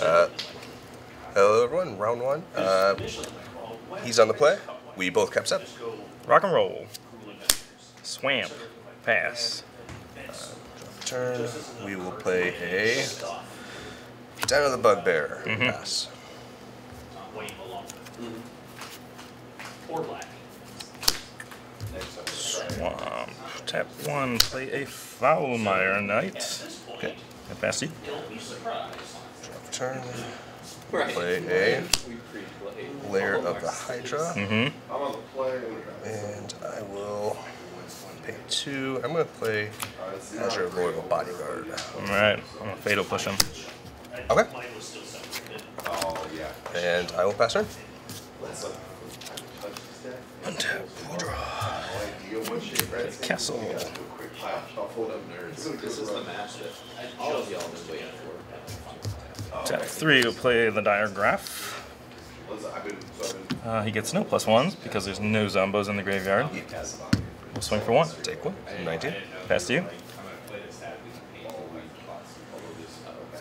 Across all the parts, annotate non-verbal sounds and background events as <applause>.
Uh, hello, everyone. Round one. Uh, he's on the play. We both kept step. Rock and roll. Swamp. Pass. Turn. We will play a Den of the Bugbear. Pass. Swamp. Tap one. Play a Foulmire Knight. Okay. And pass you. Drop turn. Play a Lair of the Hydra. Mm-hmm. I'm on the play. And I will pay two. I'm going to play Azure Royal Bodyguard. Alright. I'm gonna fatal push him. Okay. Oh. And I will pass turn. Let's uh, touch this deck. Untap. Draw. No idea what shape that's in. Castle. Do a quick pile shuffle them nerds. This is the match that all of y'all been waiting for. Tap three to play the Diregraf. Listen, I've been, so I've been Uh, he gets no plus ones because there's no Zombos in the graveyard. We'll swing for one. Take one. 19. Pass to you.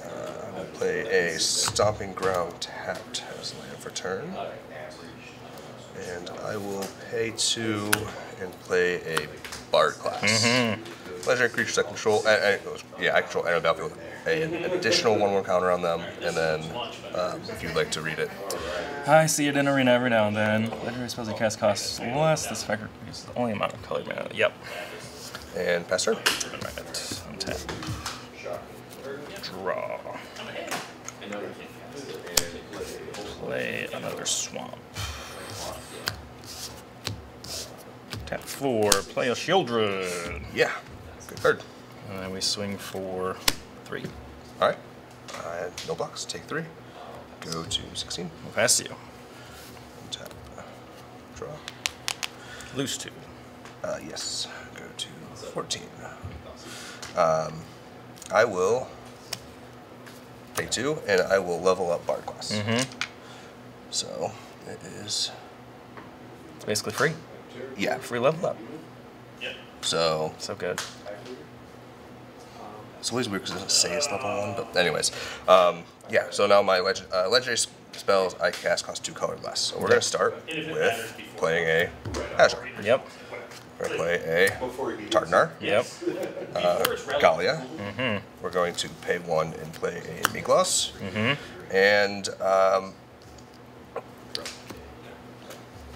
I will play a Stomping Ground tapped as land for turn. And I will pay two and play a Bard class. Legendary creatures I control, I, I, yeah, I control enter the battlefield. A, an additional one-one counter on them, and then um, if you'd like to read it, I see it in arena every now and then. Legendary spells you cast costs less. This factor is the only amount of colored mana. Yep. and pass turn. Alright. Untap. Draw. Play another swamp. Tap four. Play a Sheoldred. Yeah, good card. And then we swing for three. All right, uh, no blocks. Take three. Go to 16. We'll pass you. Tap. Draw. Loose two. Uh, yes. Go to 14. Um, I will take two, and I will level up Bard class. Mm-hmm. So it is, It's basically free. yeah. Free level up. Yeah. So So good. It's always weird because it doesn't say it's level one, but anyways, um, yeah. So now my leg- uh, legendary spells I cast cost two color less. So we're gonna start with playing a Azure. Yep. We're gonna play a Targ Nar. Yep. <laughs> Gallia. Mm-hmm. We're going to pay one and play a Miglos. Mm-hmm. And um,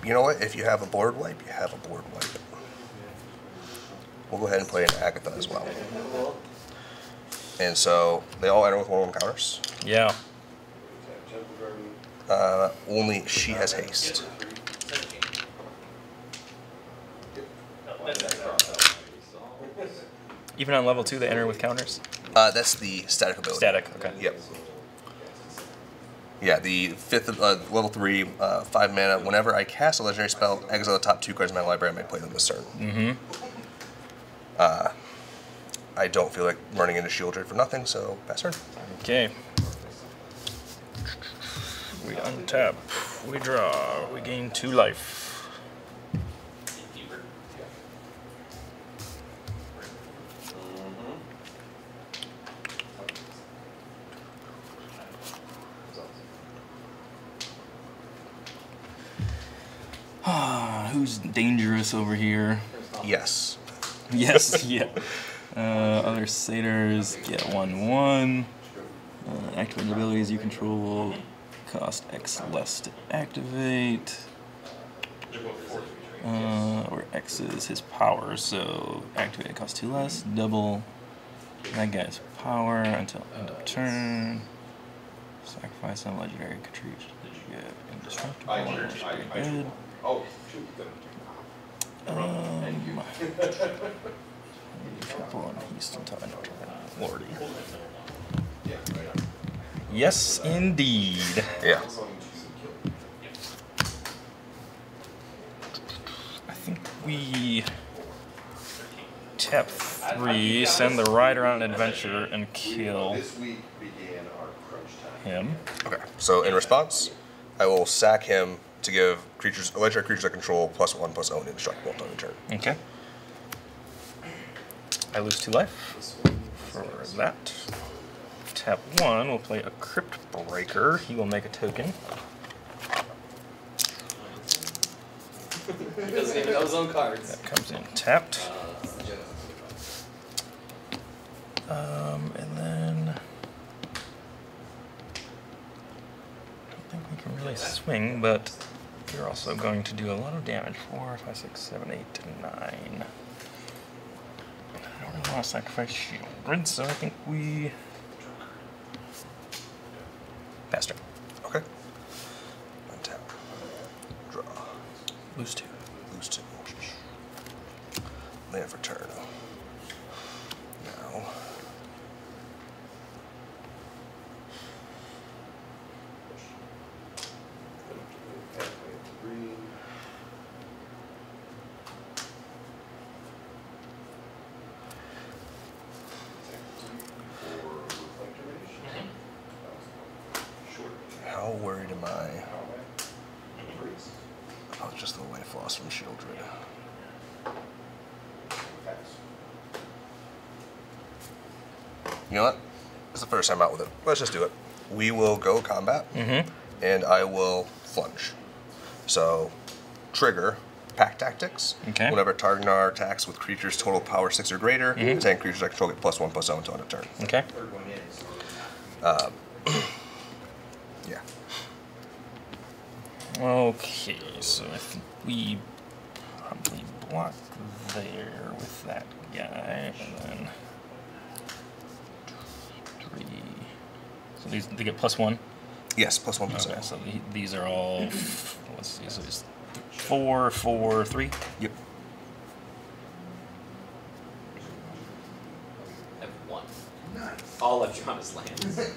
you know what? If you have a board wipe, you have a board wipe. We'll go ahead and play an Agatha as well. And so they all enter with one one counters. Yeah. Uh, only she has haste. Even on level two, they enter with counters. Uh, that's the static ability. Static. Okay. Yep. Yeah, the fifth uh, level three, uh, five mana. Whenever I cast a legendary spell, exile the top two cards in my library. I may play them this turn. Mm-hmm. Uh, I don't feel like running into Sheoldred for nothing, so pass turn. Okay. We untap. We draw. We gain two life. Ah, who's dangerous over here? Yes. <laughs> Yes, yeah. Uh, other satyrs get 1 1. Uh, activate abilities you control cost X less to activate. Uh, where X is his power, so activate it costs 2 less. Double that guy's power until end of turn. Sacrifice some legendary creatures. Get indestructible. I- is I- pretty I- good. Oh, shoot. Um, <laughs> on Houston time. Lordy. Yes, indeed. Yeah. I think we tap three, send the rider on an adventure, and kill This week began our crunch time. him. Okay. So in response, I will sack him to give creatures, electric creatures I control, plus one plus oh, own indestructible until turn. Okay. I lose two life for that. tap one, we'll play a Crypt Breaker. He will make a token. <laughs> He doesn't even know his own cards. That comes in tapped. Um, and then I don't think we can really swing, but you're also going to do a lot of damage. Four, five, six, seven, eight, nine. Want to sacrifice Sheoldred, so I think we faster. Okay. Untap. Draw. Lose two. Lose two. Land for turn. Now. How worried am I about just the life loss from Sheoldred? You know what? It's the first time out with it. Let's just do it. We will go combat, Mm-hmm. and I will flunge. So, trigger pack tactics. Okay. Whenever Targ Nar attacks with creatures total power six or greater, Mhm. ten creatures I control get plus one plus zero until end of turn. Okay. <clears throat> Yeah. Okay, so I think we probably block there with that guy, and then three. So these they get plus one. Yes, plus one plus Okay, zero. so the, these are all. Let's see, so it's four, four, three. Yep. I have one. All I've lands.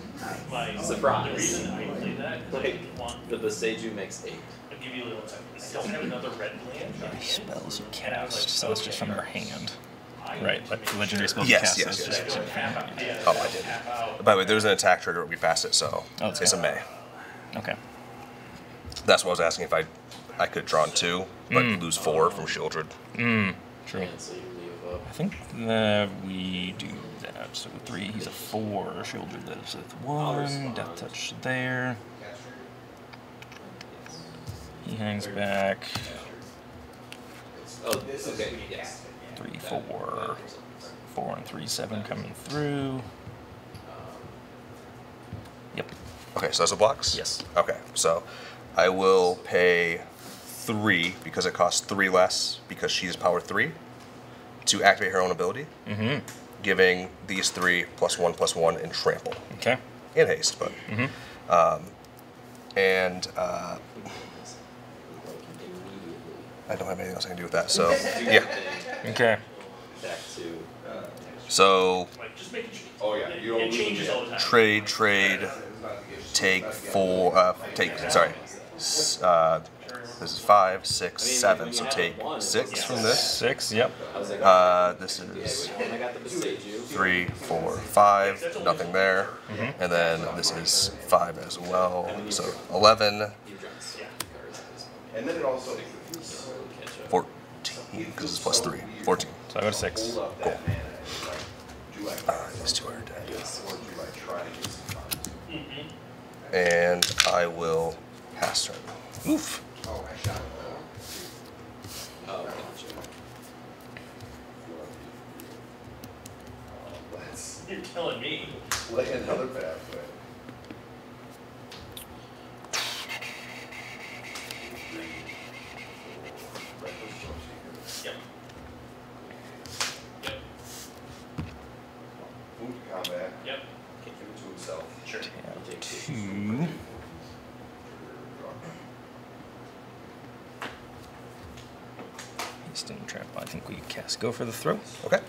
My, Surprise. The reason I play that is Like, didn't want, the Boseiju makes eight. I'll give you a little second, I don't have another red land. Spells you And I cast, so it's just from your hand. I Right, need like to legendary sure spells Yes, cast. yes, so it's yes, I from don't your tap hand. out, yeah, Oh, I did. By the way, there's an attack trigger. We passed it, so Oh, it's a May. Okay. That's what I was asking if I I could draw two, but Mm. lose four from Sheoldred. Mm, true. And so you leave up. I think that we do that. So three, he's a four. Sheoldred lives with one. Death touch there. He hangs back. Oh, this okay, yes. Three, four. Four and three, seven coming through. Yep. Okay, so those are blocks? Yes. Okay, so I will pay three because it costs three less because she's power three to activate her own ability, Mm-hmm. giving these three plus one plus one and trample Okay. In haste, but Mm-hmm. and uh, I don't have anything else I can do with that. So yeah, Okay. Back to. so Like, just making sure. Oh, yeah, you don't It lose changes all the time. trade trade take four uh, take sorry uh, this is five six seven so take six from this Six. Yep. I was like, uh, this is when I got the Boseiju. three four five nothing there and then this is five as well so 11 You've because it's plus 3 14 So I go to six. Cool. up it's like, do I, uh, these two are dead or do I try to get some cards? and I will pass turn Oof. Oh, I shot it. Oh, gotcha. Let's You're killing me. lay another pathway. Yep. Yep, Move to combat, yep. give it to himself. Sure. Tab two. Instant trap. I think we cast go for the throw. okay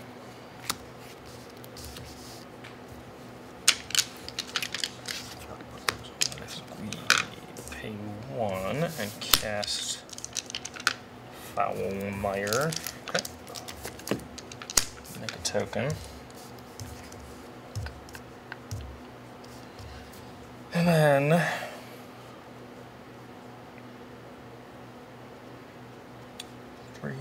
pay one and cast Foulmire. okay Make a token. And then three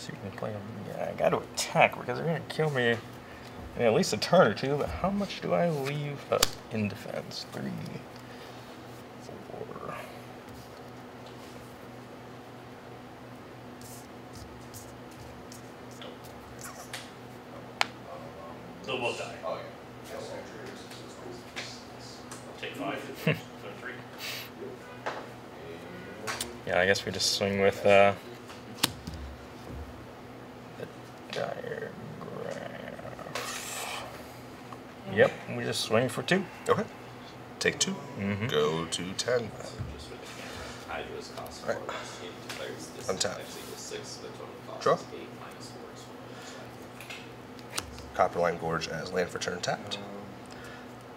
plus you can play them. Yeah, I gotta attack because they're gonna kill me I mean, at least a turn or two, but how much do I leave up in defense? Three, four. They'll both die. Oh, yeah. Take five for three. Yeah, I guess we just swing with uh, the diagram. Yep, we just swing for two. Okay. Take 2 Mhm. Go to ten. Just with Hydra's Alright. four, less eight declares this Untap. actually equals six, the total cost Draw. is eight minus four is four. Copperline Gorge as land for turn tapped.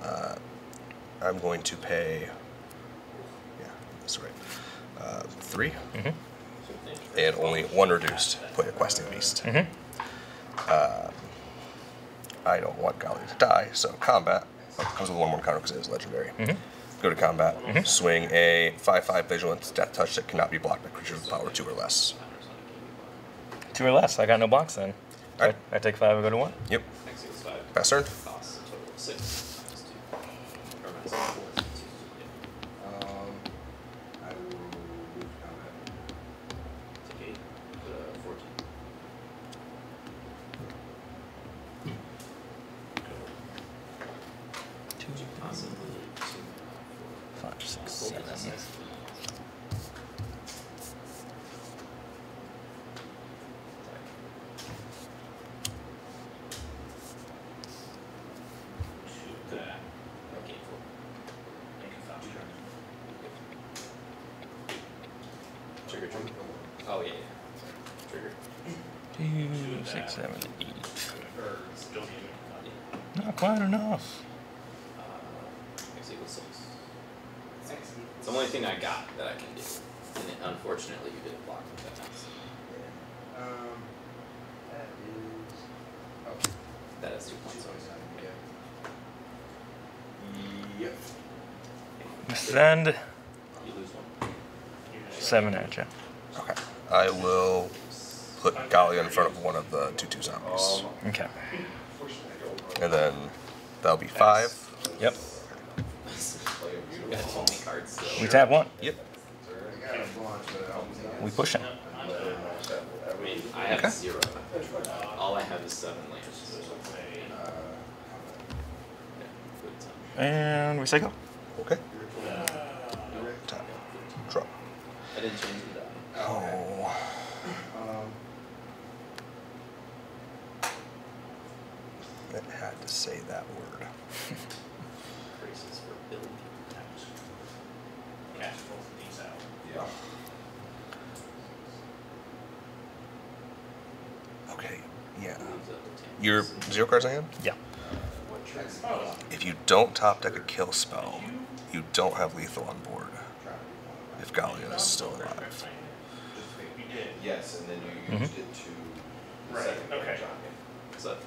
Uh, I'm going to pay. Yeah, that's right. Uh, three, Mm-hmm. and only one reduced. Play a questing beast. Mm-hmm. I don't want Gallia to die, so combat comes with one more counter because it is legendary. Mhm. Go to combat, swing a 5 5 vigilance death touch that cannot be blocked by creatures with power 2 or less. Two or less. I got no blocks then. I, I take five and go to one. Yep, Next equals five. pass turn. Cost a total of six minus two. Or minus four is two, yeah. Um, I will move combat. Take eight, uh, fourteen. Two, Possibly two, four. five, six, Well, seven. that's nice. Two that. Okay, cool. Make a fast turn. Trigger, trigger. Oh, yeah, yeah. Trigger. Two, six, seven, eight. Or still be Yeah. Not quite enough. Uh, X equals six. It's the only thing I got that I can do. And it, unfortunately, you didn't block with that. Yeah. Um, that is, oh, That is two points. two on points it. on it, yeah. Yep. Send You lose one. seven at you. Okay. I will put Gallia in front of one of the 2 2 zombies. Okay. And then that'll be 5. Yep. you got so many cards still. We tap one. Yep. I got a bunch, but I don't We push him. I mean, I have Okay. zero. All I have is seven lands. Uh, Yeah, good. And we say go. Okay. Tap. Drop. I didn't change the die. Oh. um, It had to say that word. <laughs> Braces for building. Cash both of these out. yeah. Okay. Yeah. Leaves up to ten. Your zero cards I hand? Yeah. Oh, If you don't top deck a kill spell, you don't have lethal on board. If Gallia is still alive. we did. Yes, and then you used it to the Right, okay. jockey. So,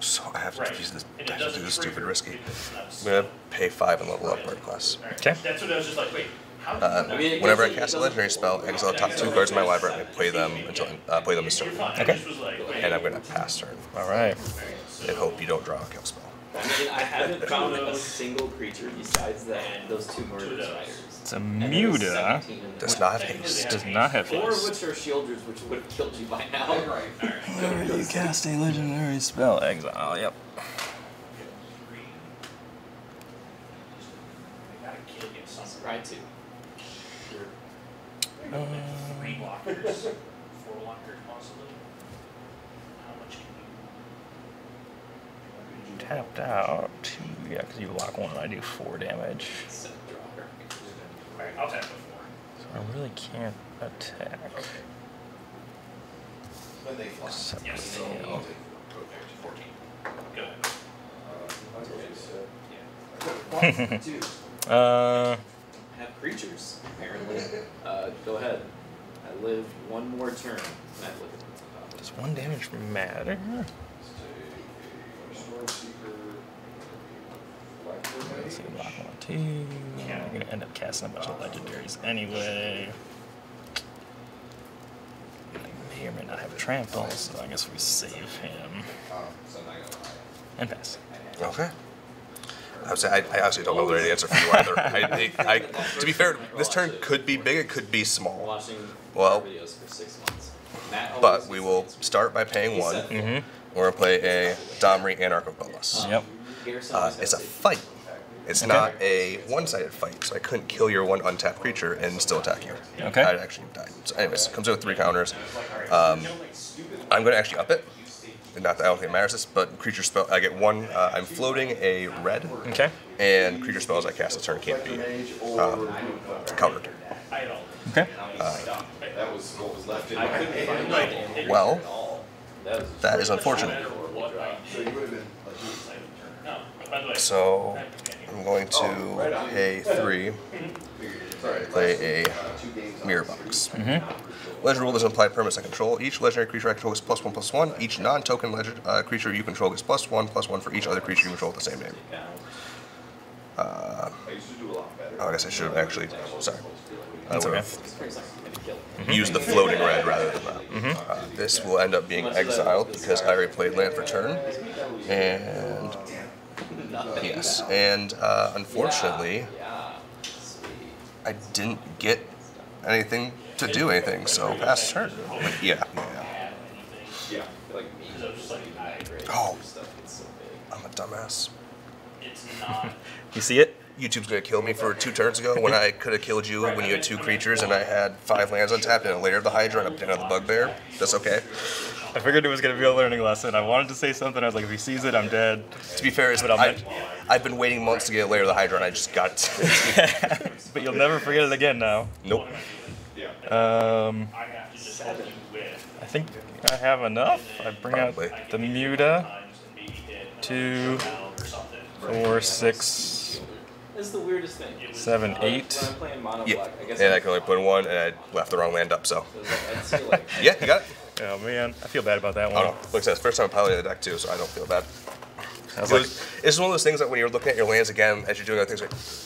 So I have to Right. use this. And I have to do doesn't this stupid trigger risky. because it's not I'm gonna pay five and level up Bard class. Alright, Okay. That's what I was just like, wait, how did Uh, you not- mean, Whenever I cast a it legendary spell, exile the top two cards of my library and I play them until uh, play them this You're turn. fine, I Okay. just was like, wait. And I'm gonna pass turn All right. and hope you don't draw a kill spell. I mean, I haven't found a single creature besides that, those two murder Two of spiders. It's a And there was Muta. Does not have haste. Does not have Four of haste. which are shielders, which would have killed you by now. Whenever you cast a legendary spell, exile. Yep. Three. Gotta kill you something. Try to. Uh, Three blockers, four blockers possibly. How much can you? tapped out. Yeah, because you block one. And I do four damage. Set dropper. Alright, I'll tap the four. So I really can't attack. When they fly. Except Yes. with So I'll take Fourteen. Go ahead. <laughs> Uh, I told you so. Yeah. I took one, two. Uh, Have creatures, apparently. Uh, go ahead. I live one more turn. And I look at does one damage matter? Let's take a Storm Seeker. Blackbird Let's see, Mage. block one, two. I'm gonna end up casting a bunch of legendaries anyway. I may or may not have a trample, so I guess we save him. So I'm not gonna lie. and pass. Okay. I say I, I actually don't know the right answer for you either. <laughs> I, I, I, to be fair, this turn could be big, it could be small. Well, videos for six months. But we will start by paying one. Mm-hmm. We're gonna play a Domri Anarch of Bolas. Yep. Uh, it's a fight. It's not a one-sided fight, so I couldn't kill your one untapped creature and still attack you. Okay. I'd actually died. So anyways, it comes in with three counters. Um, I'm gonna actually up it. Not that I don't think it matters but creature spell I get one. Uh, I'm floating a red, Okay. and creature spells I cast this turn can't be um, countered. Okay. That was what was left in I my couldn't find Like, anything it- Well, at all. That was that is unfortunate. So you would have been. No, by the way. So I'm going to pay three, play a mirror box. Mm-hmm. Legendary rule doesn't apply to permanents I control. Each legendary creature I control gets plus one plus one. Each non-token legend uh, creature you control gets plus one plus one for each other creature you control with the same name. Uh, I used to do a lot better. oh, I guess I should have actually. Sorry. I That's would okay. have Spring's not gonna kill me. Mm-hmm. used the floating red rather than that. Uh, this will end up being exiled because I already played land for turn. And yes, and uh, unfortunately, I didn't get anything to do anything. So pass turn. Like, yeah, yeah, yeah. Yeah. I feel like me. I agree. Oh. Stuff gets so big. I'm a dumbass. It's not. <laughs> You see it? YouTube's gonna kill me for two turns ago when I <laughs> could have killed you when you had two creatures and I had five lands untapped and a Lair of the Hydra and a den of the Bugbear. That's okay. I figured it was gonna be a learning lesson. I wanted to say something. I was like, if he sees it, I'm dead. To be fair, is But I'll I, mention- I've been waiting months to get a Lair of the Hydra and I just got it. <laughs> but you'll never forget it again now. nope. Um, I have to just help you with. I think I have enough. I bring Probably. out the Muta. times and Two, pound or something. four, six, It's the weirdest thing. seven, eight. When I'm playing mono Yeah. black, I guess And I can only put in one and I left the wrong land up, so. <laughs> I'd say like, Yeah, you got it. Oh man, I feel bad about that Oh one. no. Like I said, it's the first time I'm piloting the deck too, so I don't feel bad. I was It like, was- it's one of those things that when you're looking at your lands again as you're doing other things,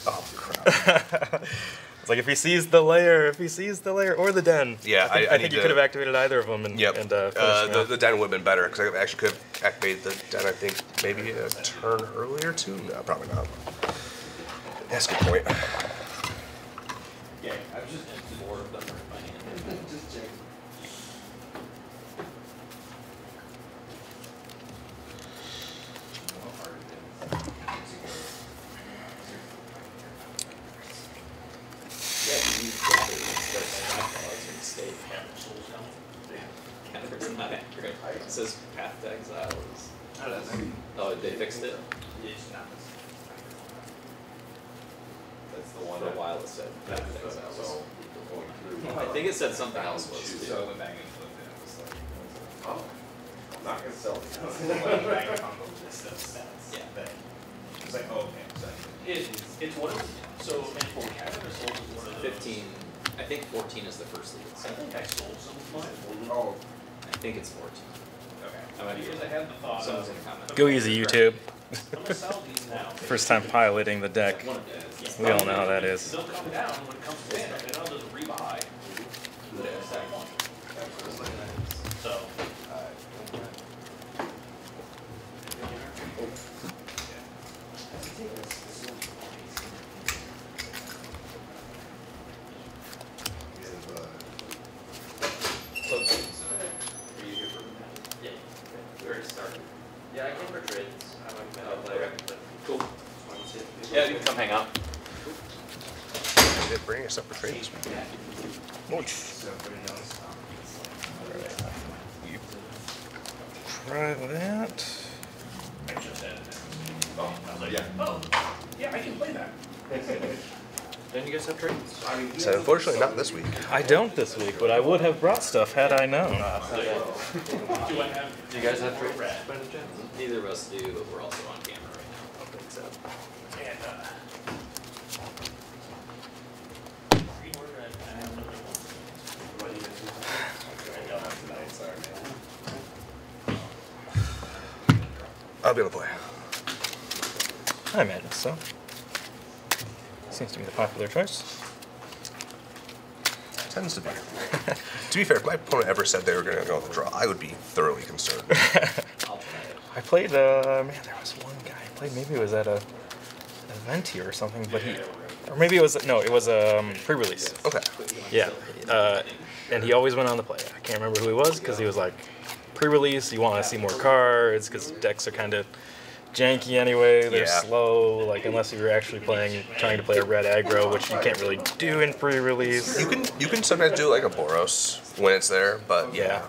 like, oh crap. <laughs> it's like if he sees the Lair, if he sees the Lair or the den. Yeah, I think, I- I think need you to- could have activated either of them and, Yep. and uh, uh, the, the den would have been better because I actually could have activated the den. I think maybe a turn earlier too. No, probably not. That's a good point. Yeah. I was just. four of them are in my hand. Just check. Yeah, you use Gather instead of Scryfall. That's a mistake. Gather's not accurate. It says Path to Exile is. Oh, they fixed it? It's not. That's the For one a that. while it said Path to Exile was. So going through. I think it said something else was too. So I went back and looked at it. It was like, oh, I'm not gonna sell it. Yeah. It's like, oh, okay. So It, it's one of, so, and for Canada sold is one of those. Fifteen, I think fourteen is the first league. I think I sold some of mine. Oh, I think it's fourteen. okay. I might be Because I had the thought Someone's of, gonna comment. Go easy, YouTube. I'm gonna sell these now. <laughs> First time piloting the deck. One of these. We all know how that is. They'll come down when it comes to it, and I'll just rebuy. So, We have, uh, Are you here for? Yeah. We already started. Yeah, I came for trades. I might be out later, but Cool. just wanted to see if Yeah, you can come hang out. Did it bring us up for trade this week? so everybody knows. You- Try that. I just added it. Oh, I was like, yeah. oh, yeah, I can play that. Then you guys have trades? I mean, he So unfortunately not this week. I don't this week, but I would have brought stuff had I known. Do I have? Do you guys have trades by any chance? Neither of us do, but we're also on camera right now. So. And, uh. I, I have another one. What do you guys do? I don't have tonight, sorry. I'll be able to play. I imagine so. Seems to be the popular choice. Tends to be. <laughs> to be fair, if my opponent ever said they were going to go with the draw, I would be thoroughly concerned. I'll try it. I played. Uh, man, there was one guy I played. Maybe it was at a an event here or something. But he, or maybe it was no, it was a um, pre-release. Okay. Yeah, uh, and he always went on the play. I can't remember who he was because he was like pre-release. You want to see more cards because decks are kind of janky anyway. They're Yeah. slow. Like unless you're actually playing, trying to play a red aggro, which you can't really do in pre-release. You can you can sometimes do like a Boros when it's there, but Yeah.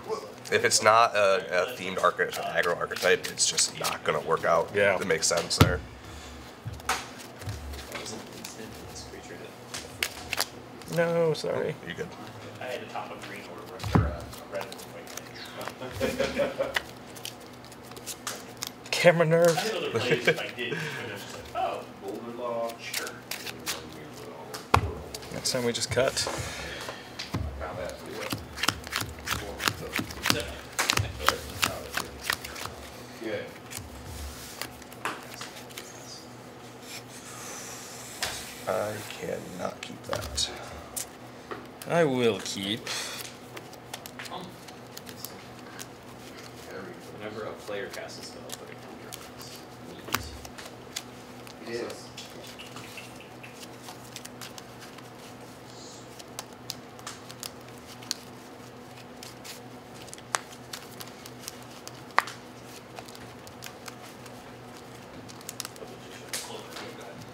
if it's not a, a themed archetype, an aggro archetype, it's just not gonna work out. Yeah. It makes sense there. That was an instant this creature hit. No, sorry. You good? I had to top a green or or uh, a red quick. <laughs> Camera nerve. I had other plays if I did, but it's just like, oh, Boulder Law. sure. Next time we just cut. Found that for you. Good. I cannot keep that. I will keep. Whenever a player casts a spell, put a counter on this. Neat. It is.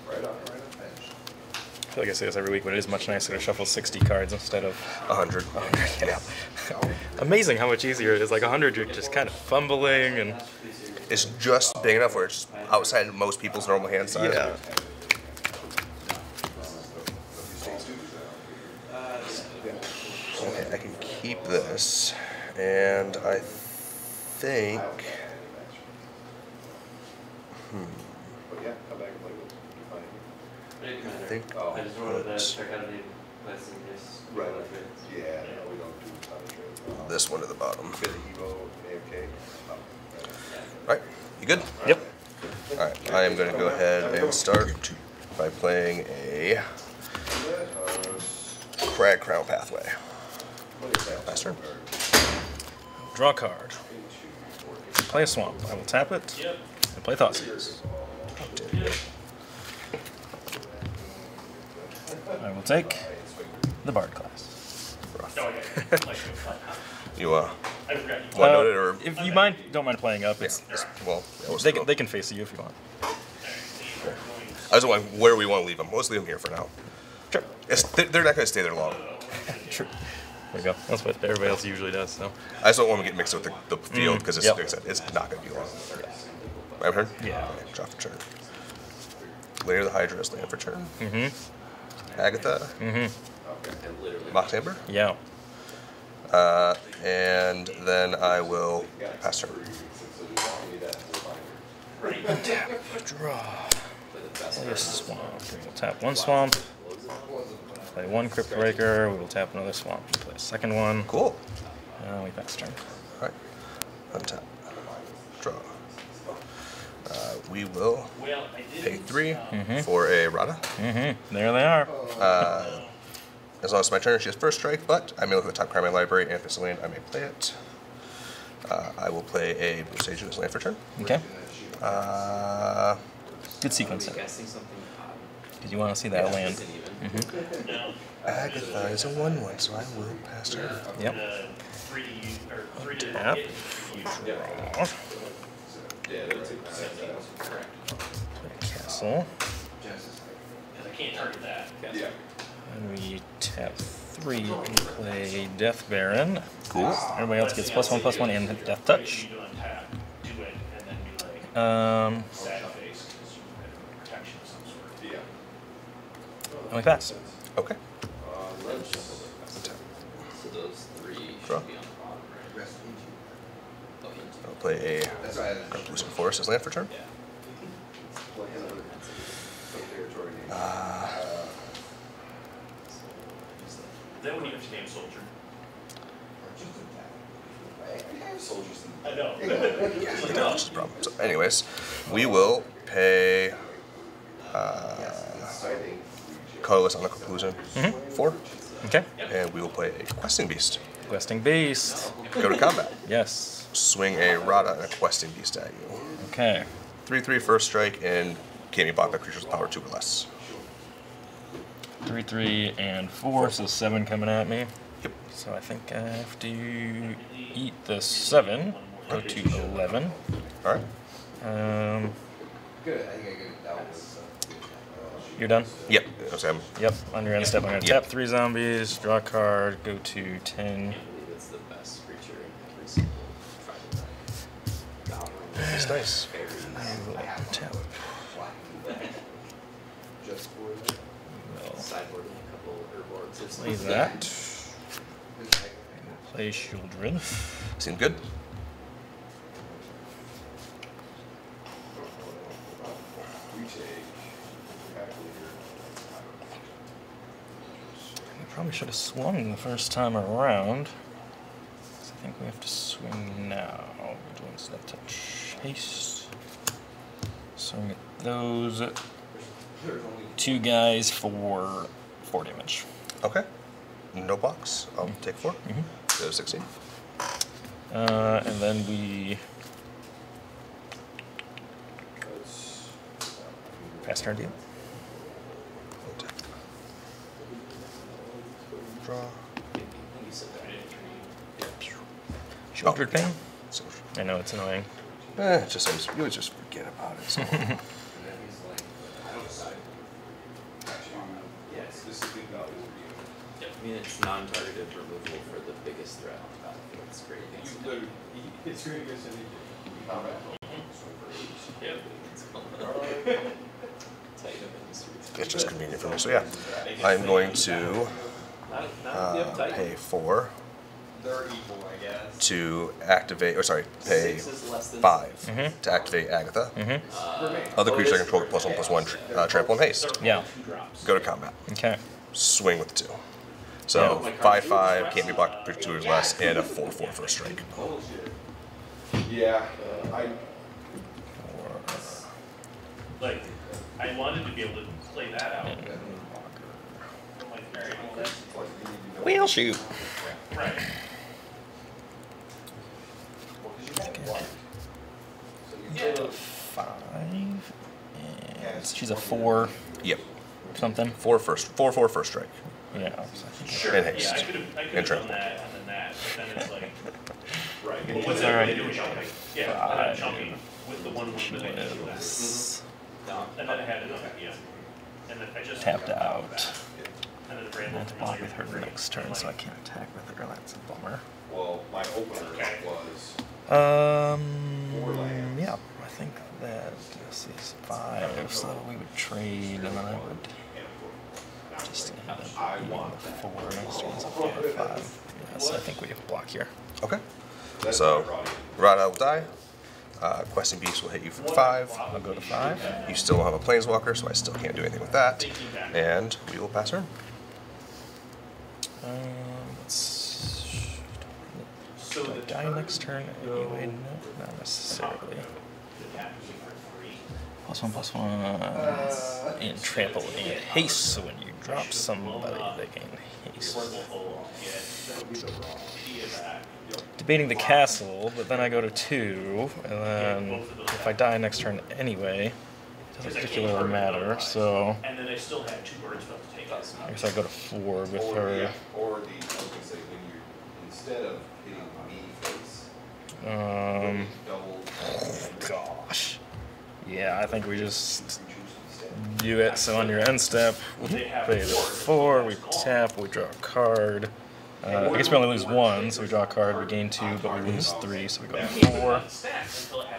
Right on, right on bench. I feel like I say this every week, but it is much nicer to shuffle 60 cards instead of A hundred. <laughs> yeah. Amazing how much easier it is. Like 100, you're just kind of fumbling and It's just big enough where it's outside of most people's normal hand size. yeah. Okay, I can keep this, and I think. But yeah, come back and play with it. It I matter. think Oh. I just I'll wanted to put check out any lessons in this. Right. trades. Yeah, no, we don't do ton of trades. this one to the bottom. Get the Evo, AFK. Oh, Right, you good? Yep. All right, I am going to go ahead and start by playing a Cragcrown Pathway. Last turn. Draw a card. Play a swamp. I will tap it and play Thoughtseize. I will take the Bard class. <laughs> You uh, I forgot you. Uh, noted or? if you mind, don't mind playing up. It's, It's- well, yeah, they, can, they can face you if you want. I was wondering where we want to leave them. Let's leave them here for now. Sure. It's, they're they're not going to stay there long. <laughs> True. There we go. That's what everybody else usually does. So. I just don't want to get mixed with the, the field because it's, yep. like I said, it's not going to be long. My turn? Yeah. Okay, Draw for turn. Lair the Hydra is land for turn. Mm-hmm. Agatha, And literally. Mock Chamber. Yeah. Uh, and then I will pass turn. Draw. Play the best Play a swamp. We will tap one swamp. Play one Cryptbreaker. We will tap another swamp. Play a second one. Cool. Uh, we pass turn. Alright. Untap. Draw. Uh, we will Well, pay 3 for a Radha. Mm-hmm. There they are. Uh, as long as it's my turn, she has first strike, but I may look at the top card of my library, and if it's a land, I may play it. Uh, I will play a Blue Sage as land for turn. Okay. Uh, Good sequence. Are we something? Did you want to see that land? Isn't even. No, Agatha is a 1 1, so I will pass her. Yep. the three to use, or three to Tap. hit, three to. Draw. Yeah, they're two. Correct. Castle. Because I can't target that. Cast. Yeah. And we tap three and play Death Baron. Cool. Everybody else gets plus one, plus one, and Death Touch. You do untap, do it, and then be like, Um, sad face, because you have protection of some sort. Yeah. and we pass. Okay. So those three Draw. should be on the bottom, right? I'll play a That's why I had to Lucid Forest as land for turn. Yeah. play another territory name. Uh, Then when you have to name soldier. Soldiers I know. <laughs> That's the problem. So, anyways, we will pay uh, Exciting. colorless on the conclusion four, Okay. and we will play a questing beast. Questing Beast. Go to combat. Yes. swing a Radha and a Questing Beast at you. Okay. 3 3 first strike, and can't be blocked by creatures with power 2 or less. Three, three, and four, so seven coming at me. Yep. So I think I have to eat the seven. Go to eleven. Alright. Um, Good, I think I get that was. you're done. Yep. Okay, Yep. On your end step, I'm gonna Yep. tap three zombies, draw a card, go to ten. I it's the best creature in every single tribal deck. Goblin, It's nice. I will tap. Just for that. Will sideboarding a couple herboards or play that. Play children. Seemed good. We take back leader. I probably should have swung the first time around. So I think we have to swing now. We're doing step touch haste. Swing at those two guys for four damage. Okay. No box. I'll take 4 Mhm. Go to 16. Uh, and then we pass turn deal. Attack. Draw. You said pain. So, I know it's annoying. eh, it just seems you would just forget about it. So. <laughs> And then he's like, I don't decide. Yes, this is big value for I mean, it's non-targeted removal for the biggest threat on the battlefield. It's great against You it's really good to combat. Yeah, it's tight up industries. it's just convenient for me. So yeah, I'm going to Not, not uh, pay four They're equal, I guess. to activate, or sorry, pay Six is less than five Mhm. to activate Agatha. Mm-hmm. Remain. Other creatures I it is? control get plus one plus one tr- uh, trample and haste. Yeah. Go to combat. Okay. Swing with the two. So five five can't be blocked by two or less, and a four four first strike. Bullshit. Yeah, uh, I, Like, I wanted to be able to play that out. I'm like, alright, well, that's, Wheel shoot. right. Yeah. Five. And she's a four Yep. something. Four first. Four four first strike. Yeah. so I think- Sure, And yeah, haste. I could have, I could have done trample. that and then that, but then it's like, right. well, what's <laughs> that really doing jumping? Yeah, and Five. jumping with the one wound that I did that. Is And then I had another, yeah. And then I just. Tapped out. And then I ran have to block with her three. next turn, so I can't attack with her. That's a bummer. Well, my opener Okay. was, Um. Yeah. I think that this is five, so we would trade, and then I would just up being the four next turn. So five, five. Yeah. So I think we have a block here. Okay. So what brought it. Radha will die. Uh, Questing Beast will hit you for five. I'll go to five. You still don't have a Planeswalker, so I still can't do anything with that. And we will pass turn. Um. Let's. So Do I die next turn anyway? No, not necessarily. Plus one, plus one, and trample and haste. So when you drop somebody, they haste. Debating the castle, but then I go to two, and then if I die next turn anyway, it doesn't particularly matter. So I guess I go to four with her. Um. double. Gosh. Yeah, I think we just. Do it. So on your end step, we play the four, we tap, we draw a card. Uh, I guess we only lose one, so we draw a card, we gain two, but we lose three, so we go to four.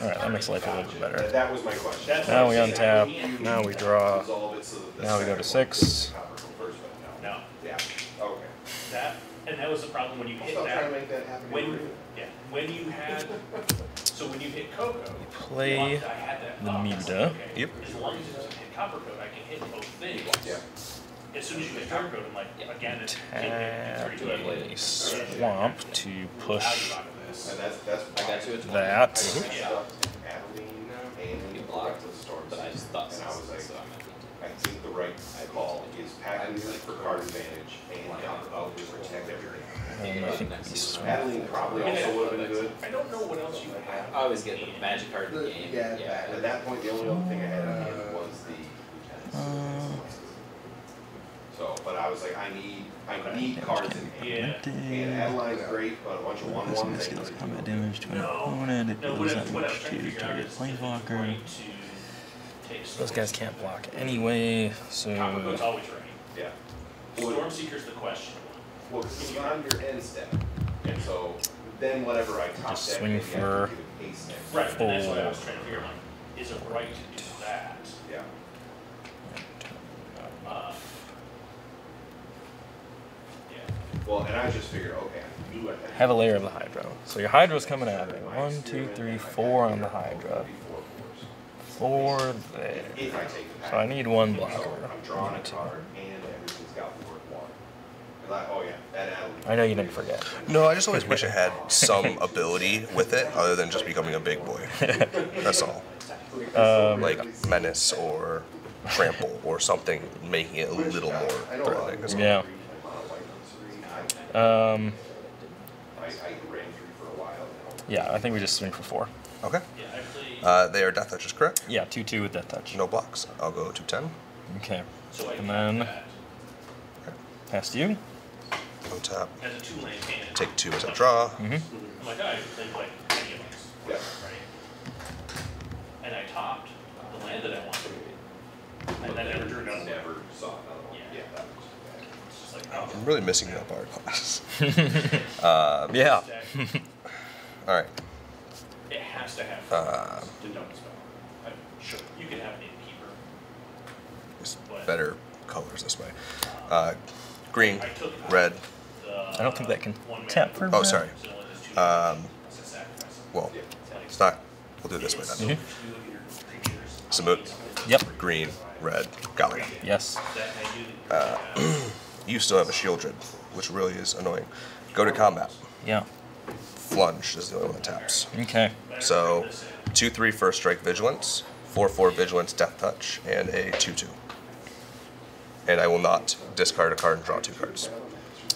Alright, that makes life a little bit better. that was my question. Now we what I'm saying. untap, now we draw. Resolve it so that the Now we go to six. copper go first, but no. No, Yeah, okay. that, and that was the problem when you hit stop to that, make that happen. when, yeah, when you had, so when you hit Coco. you Play I had the thought, Muta. okay, Yep. As long as it doesn't hit Copper Code, I can hit both things. Yeah. As soon as you hit Copper Code, I'm like, again, it's. Tap it's already a swamp to push value out of this. And that's, that's. I got you at 20. that. Stuck Adeline and You blocked, the storm. but I just thought And I was like, so. I'm at I think the right call is acting for card advantage and I'll just protect everything. I think we swing. Adeline probably also would have been good. I don't know what else you have. I always get the magic card in the game. Yeah, back- at that point, the only other thing I had on hand was the Uh, lieutenant's. Uh, so, but I was like, I need, I need cards in hand. Yeah. And Adeline's great, but a bunch of one This ones. deals ain't combat damage to an opponent. It No, deals what that what I was much to to figure out target is if you're planeswalker. going to take Those guys can't block anyway, so Kabuko's always right. Yeah. Well, Storm Seeker's the question. Well, because it's on your end step, and so then whatever I top Just deck, swing maybe I for- give it haste next. Right, and that's what I was trying to figure out, is it right to do that? Yeah. Uh, Yeah. Well, and I just figured, okay, I knew I had. have a Lair of the Hydra. So your Hydra's coming at me. One, two, three, four on the Hydra. Four there. If I take the So I need one blocker. I'm drawing a and everything's got the word one. And I, oh yeah, that Adeline. I know you didn't forget. No, I just always wish it had some ability with it other than just becoming a big boy. That's all. Um, Like menace or trample or something, making it a little more threatening. That's all. Yeah. Um, I, I ran three for a while. yeah, I think we just swing for four. Okay. Yeah, I played, Uh, they are death touches, correct? Yeah, two two with death touch. No blocks. I'll go to 10. Okay. And then that past you. Untap. as a two-lane hand. Take two as I draw. Mm-hmm. I'm like, oh, I can like any of these, Yeah. right? And I topped the land that I wanted. And then never drew another. Never saw another one. Yeah. Yeah, that was bad. It's just like, oh. I'm really missing that Bard class. <laughs> um, Yeah. All right. It has to have Uh, to don't spell. I'm sure, you can have an innkeeper. Just better colors this way. Uh, green, red. I don't think that can one tap for red, Oh, red. sorry. so it only does two Um, damage. It's a sacrifice. Well, Yeah. It's not. We'll do it this way then. so few of your creatures. Samut. Yep. Green, red, Gallia. Yes. That I knew that you were gonna have. You still have a Sheoldred, which really is annoying. Go to combat. Yeah. Flunge is the only one that taps. Okay. So, 2 3 first strike vigilance, 4 4 vigilance death touch, and a 2 2. And I will not discard a card and draw two cards.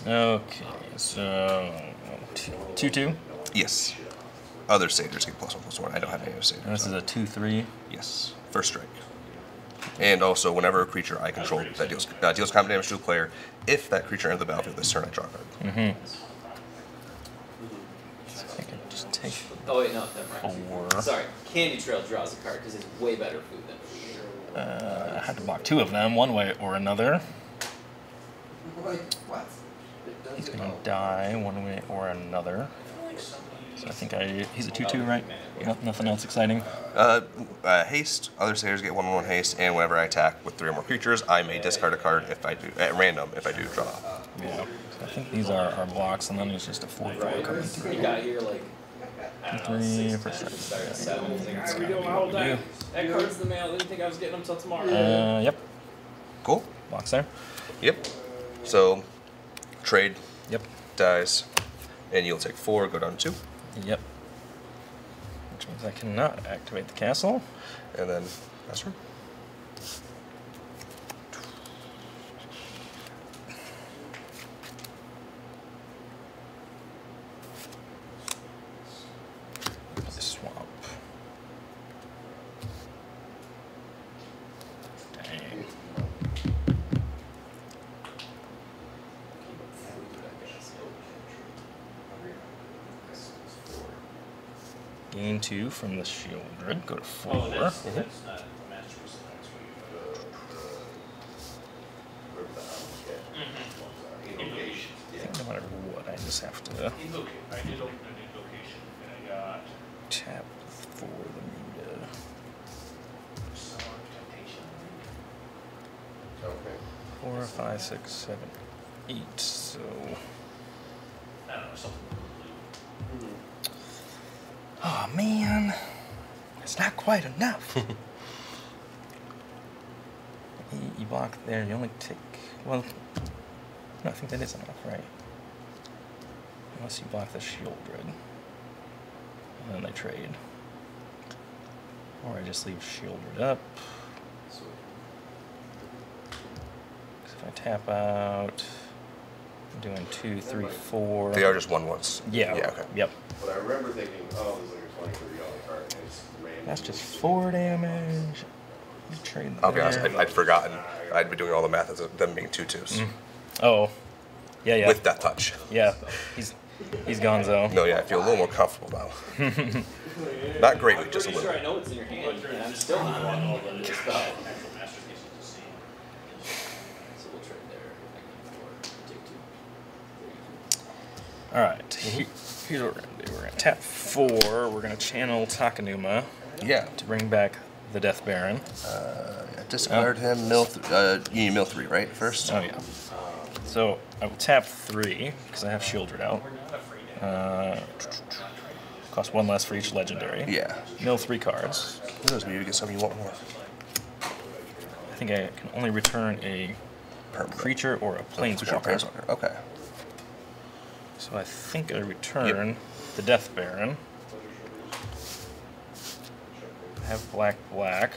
Okay. So two two. two. Yes. Other satyrs get plus one plus one. I don't have any other satyrs. this is a two three. Yes. First strike. And also, whenever a creature I control that deals uh, deals combat damage to a player, if that creature enters the battlefield this turn, I draw a card. Mm-hmm. I can just take Oh wait, no, never mind. four. Sorry, Candy Trail draws a card because it's way better food than food. Uh, I had to block two of them, one way or another. What? He's gonna die one way or another. So I think I he's a two two, right? Yep, nothing else exciting. Uh, uh, haste. Other satyrs get one one haste, and whenever I attack with three or more creatures, I may discard a card if I do at random if I do draw. Yeah. So I think these are our blocks, and then there's just a four four Right? coming You through. got here like I don't know, Three six, for ten, sure. start at seven. It's like, That's "Alright, we gotta doing be my whole we day. That card's in the mail. Didn't think I was getting them till tomorrow. Uh, yep. Cool. Blocks there. Yep. So, trade Yep. dies, and you'll take four, go down to two, Yep. Which means I cannot activate the castle. and then that's her. Swamp. Dang. Gain two from the Sheoldred. Go to four. Oh, that's, mm-hmm. that's not a masterpiece, that's what Whatever the hell, yeah. you. Invocation, I yeah. think no matter what, I just have to Invocation, I did open an invocation, and I got tap for the Muda. Summer Temptation, Okay. Four, five, six, seven, eight. So quite enough. <laughs> you, you block there, you only take. Well, no, I think that is enough, right? Unless you block the shield grid. And then they trade. Or I just leave shield grid up. 'Cause if I tap out. I'm doing two, three, four. They are just one ones. Yeah. Yeah. Okay. Yep. But I remember thinking, oh, there's like a twenty, thirty dollar card, and it's random. That's just four damage. You trade I'll be honest, I'd, I'd forgotten. I'd been doing all the math as them being two twos mm. Oh. Yeah, yeah. with that touch. Yeah. He's he's Gonzo. No, yeah, I feel a little more comfortable now. <laughs> Not greatly, just a Pretty sure I little. know it's in your hand, and I'm still not walking over the spell. Actual masterpiece is the same. So we'll trade there. I can four, take two. All right. he- Here's what we're gonna We're gonna tap four. We're gonna channel Takenuma Yeah. to bring back the Death Baron. Uh, discard him. Mill. Uh, you need mill three, right? First. Oh yeah. So I will tap three because I have Sheoldred out. Uh, cost one less for each legendary. Yeah. Mill three cards. Who knows? Maybe you get something you want more. I think I can only return a Permanent. creature or a planeswalker. Okay. So I think I return the Death Baron. I have black, black.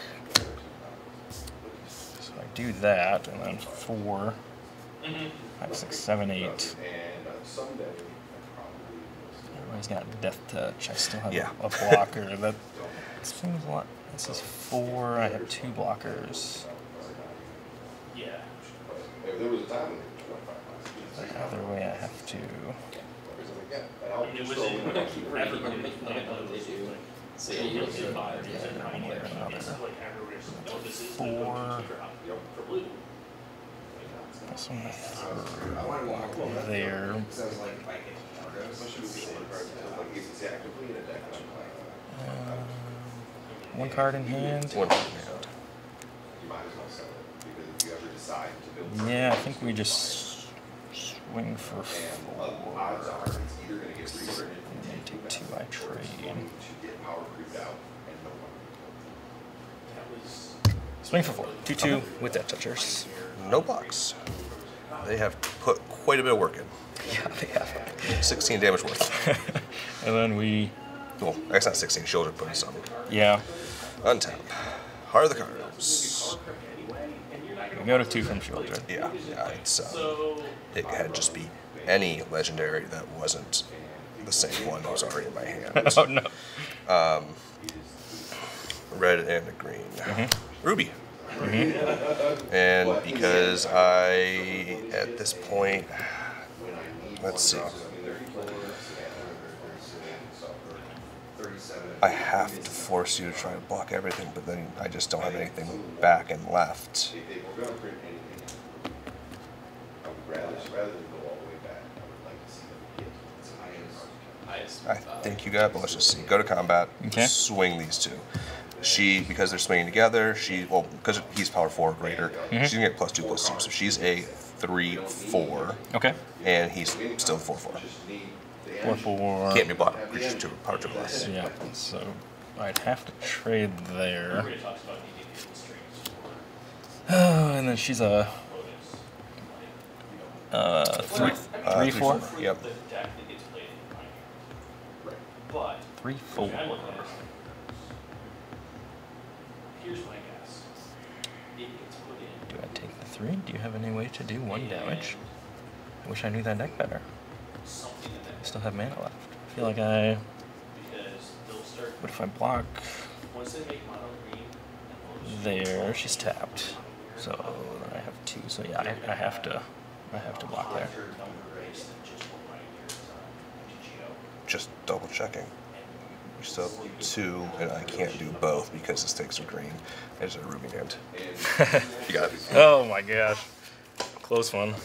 So I do that, and then four, five, six, seven, eight. And someday, I probably will Everybody's got Death Touch. I still have Yeah. a blocker. that seems a lot. This is four. I have two blockers. Yeah. If there was a time when twenty-five bucks. The other way, I have to. Yeah, that I helped mean, it was still in, win. like, Everybody everybody make- making make that what they do. So Yeah, you you look look at at five, yeah, it's in one nine way or years. another. It's like. No, this is Four. the for blue. This one with there. Sounds like if I get Especially with the same cards, because like it's in a deck. I'm like, Um, one card in hand. One hand. You might as well sell it, because if you ever decide to build. Yeah, I think we just swing for four. odds are, it's either gonna get reprinted. And then take two, I or it's trade. going to get power creeped out and no one. That was. Swing for four. Two two uh-huh. with that touchers. No box. They have put quite a bit of work in. Yeah, they have. 16 damage worth. <laughs> and then we, well, that's not 16. Sheoldred put some. yeah, Untap. Heart of the cards. We go to two from Sheoldred. Yeah, yeah. It's uh, So. it had just be any legendary that wasn't the same one that was already in my hand. <laughs> oh no. Um, Red and a green. Ruby. And because I, at this point, let's see, I have to force you to try to block everything, but then I just don't have anything back and left. If they were gonna print anything, I would rather, rather than go all the way back, I would like to see them get some highest. Highest. I think you got, it, but let's just see. Go to combat. Okay. Swing these two. She, because they're swinging together, she, well, because he's power four greater, mm-hmm. she's gonna get plus two, plus two. So she's a three, four, Okay. and he's still four, four. Four four. Can't be blocked. Creatures two, power two plus. Yeah. So I'd have to trade there. Everybody talks about needing to get strings for Oh, and then she's a bonus. uh three, Uh, three four, Yep. The deck that gets played in Pioneer. But. three four. I'm looking at it. Here's my guess. It gets put in. Do I take the three? Do you have any way to do one damage? I wish I knew that deck better. I still have mana left. I feel like I. Because. What if I block Once they make mono green. there? She's tapped. So I have two. So yeah, I, I have to. I have to block there. Larger number race than just what Pioneer is on TGO. Just double checking. We still have two, and I can't do both because the stakes are green. I just have a ruby hand. <laughs> You got it. Oh my gosh. Close one.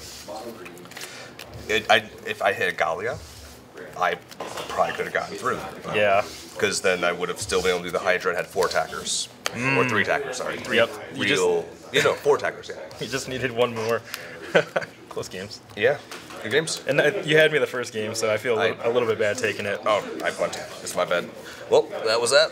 It, I, if I hit a Gallia, I probably could have gotten through. But. Yeah. Because then I would have still been able to do the Hydra and had four attackers. Or three attackers, sorry. Three Yep. You just- real. yeah, no, four attackers, yeah. <laughs> You just needed one more. <laughs> Close games. Yeah. Good games. And uh, you had me the first game, so I feel a little, bit bad taking it. Oh, I two. It's my bad. Well, that was that.